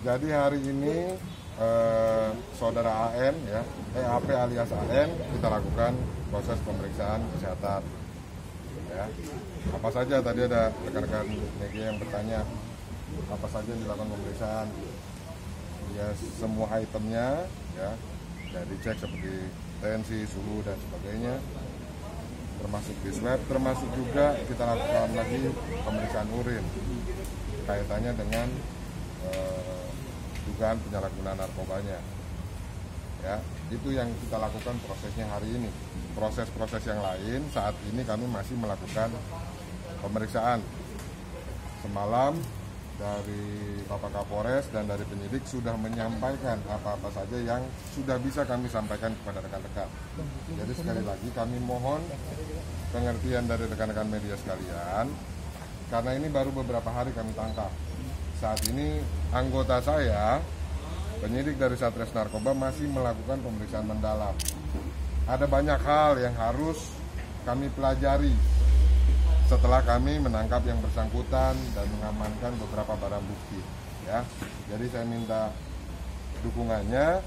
Jadi hari ini eh, saudara AN ya, EAP alias AN kita lakukan proses pemeriksaan kesehatan. Ya. Apa saja tadi ada rekan-rekan media yang bertanya apa saja yang dilakukan pemeriksaan. Ya semua itemnya ya, ya dicek seperti tensi, suhu dan sebagainya termasuk di swab, termasuk juga kita lakukan lagi pemeriksaan urin kaitannya dengan eh, dugaan penyalahgunaan narkobanya. Ya, itu yang kita lakukan prosesnya hari ini. Proses-proses yang lain saat ini kami masih melakukan pemeriksaan. Semalam dari Bapak Kapolres dan dari penyidik sudah menyampaikan apa-apa saja yang sudah bisa kami sampaikan kepada rekan-rekan. Jadi sekali lagi kami mohon pengertian dari rekan-rekan media sekalian karena ini baru beberapa hari kami tangkap. Saat ini anggota saya penyidik dari Satres Narkoba masih melakukan pemeriksaan mendalam. Ada banyak hal yang harus kami pelajari setelah kami menangkap yang bersangkutan dan mengamankan beberapa barang bukti ya jadi saya minta dukungannya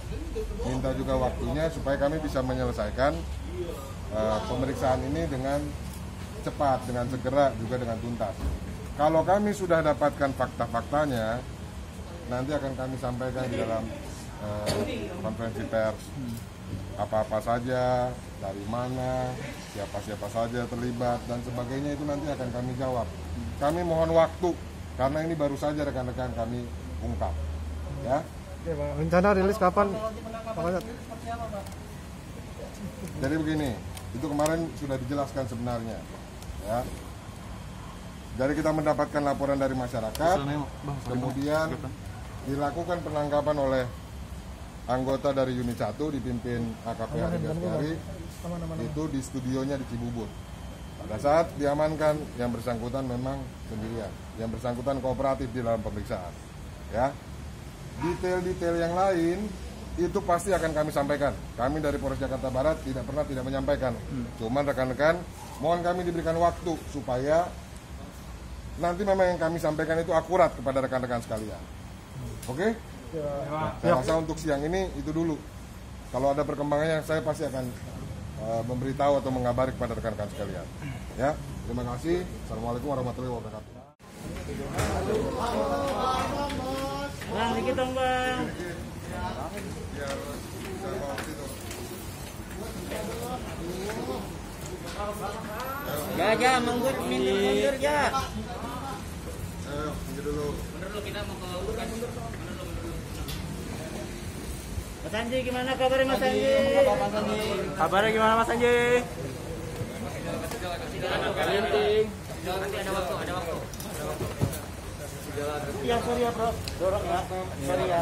minta juga waktunya supaya kami bisa menyelesaikan uh, pemeriksaan ini dengan cepat dengan segera juga dengan tuntas kalau kami sudah dapatkan fakta-faktanya nanti akan kami sampaikan di dalam uh, konferensi pers apa-apa saja, dari mana, siapa-siapa saja terlibat dan sebagainya itu nanti akan kami jawab. Kami mohon waktu karena ini baru saja rekan-rekan kami ungkap. Ya. Rencana rilis kapan? Jadi begini, itu kemarin sudah dijelaskan sebenarnya. Ya. Jadi kita mendapatkan laporan dari masyarakat, kemudian dilakukan penangkapan oleh anggota dari unit 1 dipimpin AKP Hari Gaspari itu di studionya di Cibubur. Pada saat diamankan yang bersangkutan memang sendirian, yang bersangkutan kooperatif di dalam pemeriksaan. Ya, detail-detail yang lain itu pasti akan kami sampaikan. Kami dari Polres Jakarta Barat tidak pernah tidak menyampaikan. Hmm. Cuman rekan-rekan, mohon kami diberikan waktu supaya nanti memang yang kami sampaikan itu akurat kepada rekan-rekan sekalian. Oke? Okay? Nah, saya rasa untuk siang ini itu dulu. Kalau ada perkembangannya saya pasti akan uh, memberitahu atau mengabari kepada rekan-rekan sekalian. Ya, terima kasih. Assalamualaikum warahmatullahi wabarakatuh. Bang, dikit dong bang. Ya, ya, mundur, mundur, mundur, ya. Mau ke mundur, mundur. Mas Anji gimana kabarnya Mas Anji? Kabarnya gimana Mas Anji? Galinting. Nanti ada waktu, ada waktu. Ya sorry ya bro, dorong ya. Sorry ya.